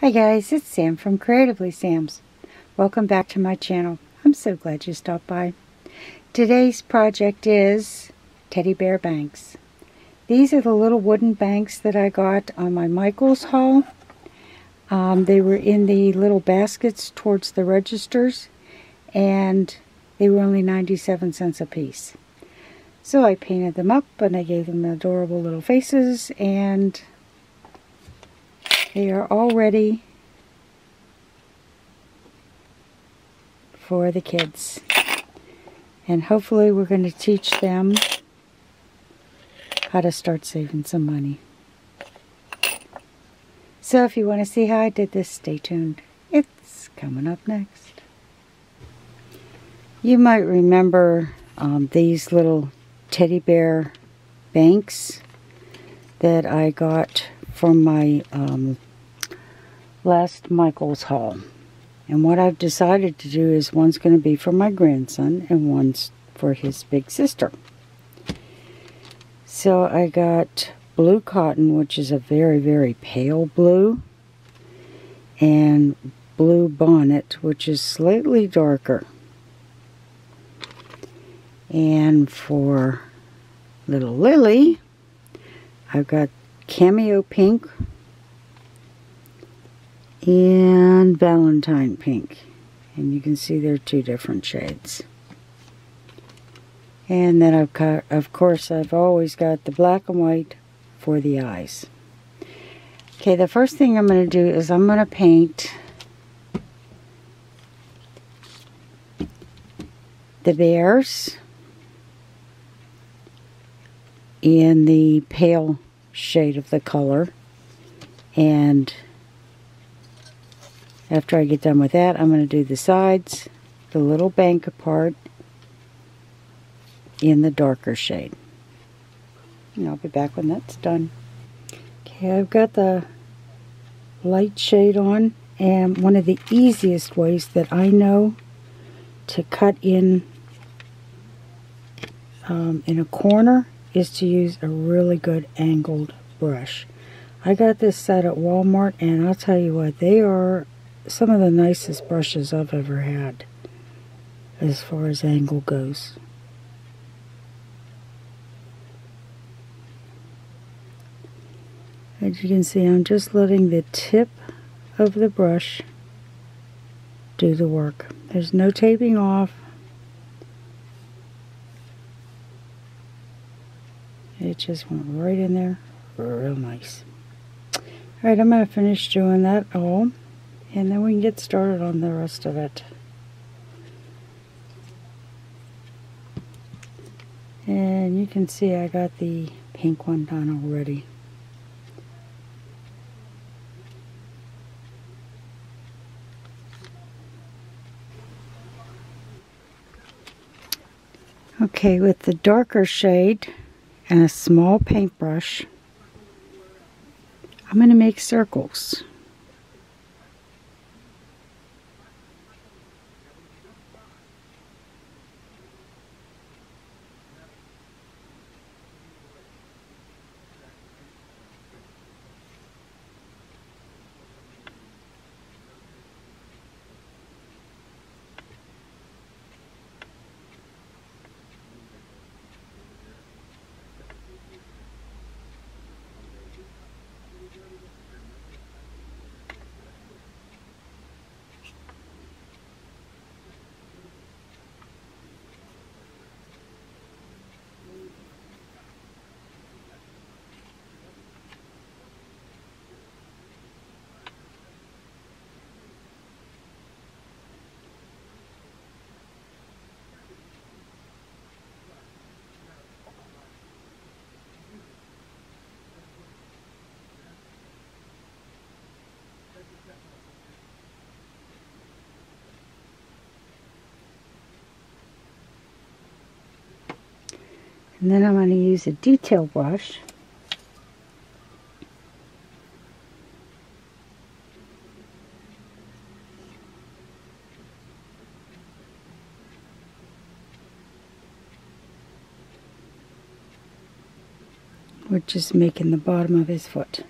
Hi guys, it's Sam from Creatively Sam's. Welcome back to my channel. I'm so glad you stopped by. Today's project is teddy bear banks. These are the little wooden banks that I got on my Michaels haul. Um, they were in the little baskets towards the registers and they were only 97 cents a piece. So I painted them up and I gave them adorable little faces and they are all ready for the kids. And hopefully we're going to teach them how to start saving some money. So if you want to see how I did this, stay tuned. It's coming up next. You might remember um, these little teddy bear banks that I got from my um, last Michael's haul. And what I've decided to do is one's going to be for my grandson and one's for his big sister. So I got blue cotton, which is a very, very pale blue, and blue bonnet, which is slightly darker. And for little Lily, I've got cameo pink and valentine pink. And you can see they're two different shades. And then I've got, of course, I've always got the black and white for the eyes. Okay, the first thing I'm going to do is I'm going to paint the bears in the pale shade of the color. And after I get done with that, I'm going to do the sides, the little bank part in the darker shade. And I'll be back when that's done. Okay, I've got the light shade on and one of the easiest ways that I know to cut in um, in a corner is to use a really good angled brush. I got this set at Walmart and I'll tell you what, they are some of the nicest brushes I've ever had as far as angle goes. As you can see, I'm just letting the tip of the brush do the work. There's no taping off. It just went right in there real nice. Alright, I'm going to finish doing that all and then we can get started on the rest of it. And you can see I got the pink one done already. Okay, with the darker shade and a small paintbrush, I'm going to make circles. And then I'm going to use a detail brush. We're just making the bottom of his foot.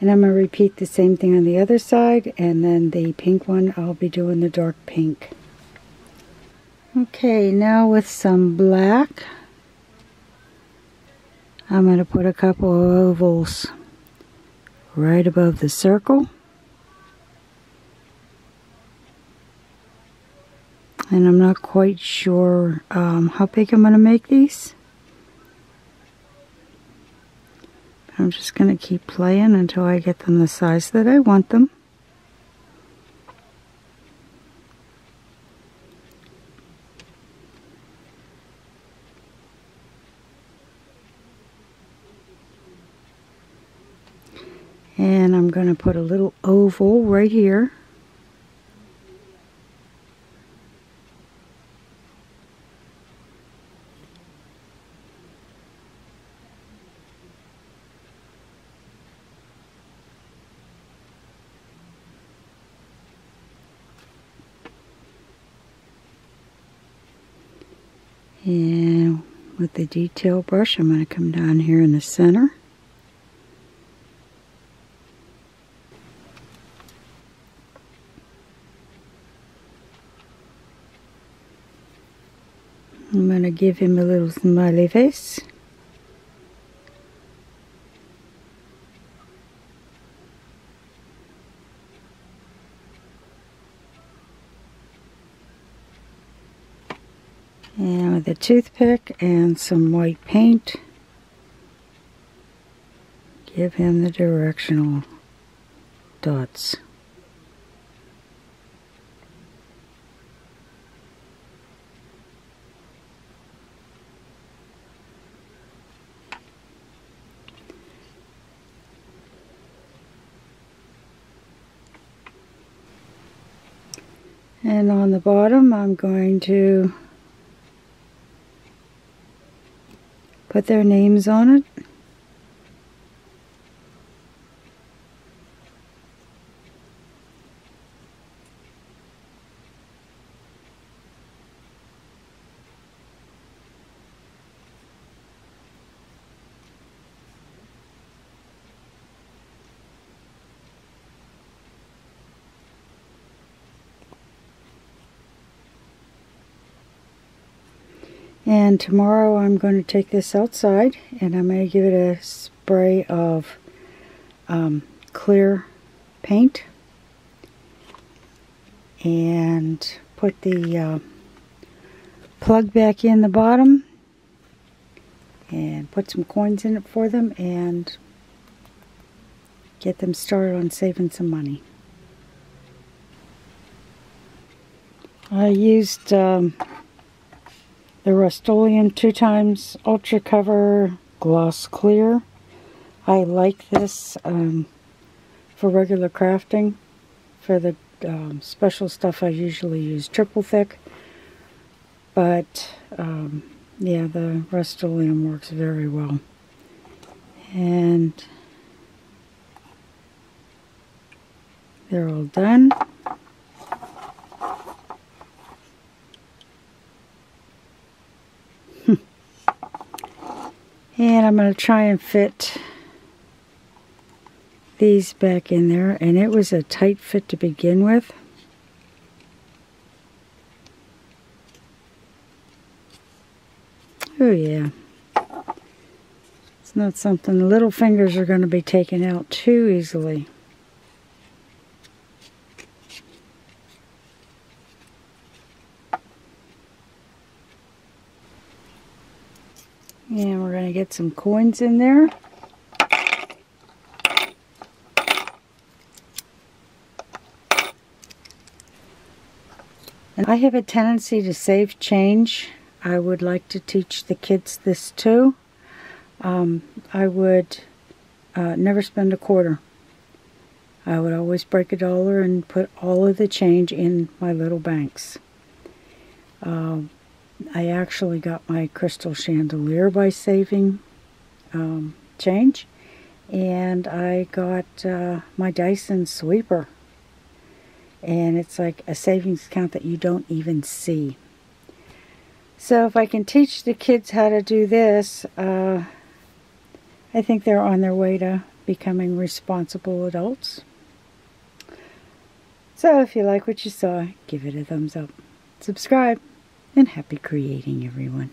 And I'm going to repeat the same thing on the other side and then the pink one I'll be doing the dark pink. Okay, now with some black, I'm going to put a couple of ovals right above the circle. And I'm not quite sure um, how big I'm going to make these. I'm just going to keep playing until I get them the size that I want them. And I'm going to put a little oval right here. And with the detail brush, I'm going to come down here in the center. I'm going to give him a little smiley face. And with a toothpick and some white paint, give him the directional dots. And on the bottom, I'm going to put their names on it. And tomorrow I'm going to take this outside and I'm going to give it a spray of um, clear paint and put the uh, plug back in the bottom and put some coins in it for them and get them started on saving some money. I used um, the Rust-Oleum 2 times Ultra Cover Gloss Clear. I like this um, for regular crafting. For the um, special stuff I usually use triple thick. But um, yeah, the Rust-Oleum works very well. And they're all done. And I'm going to try and fit these back in there. And it was a tight fit to begin with. Oh yeah. It's not something the little fingers are going to be taken out too easily. And we're going to get some coins in there. And I have a tendency to save change. I would like to teach the kids this too. Um, I would uh, never spend a quarter. I would always break a dollar and put all of the change in my little banks. Um, I actually got my crystal chandelier by saving um, change. And I got uh, my Dyson sweeper. And it's like a savings account that you don't even see. So if I can teach the kids how to do this, uh, I think they're on their way to becoming responsible adults. So if you like what you saw, give it a thumbs up. Subscribe, and happy creating, everyone.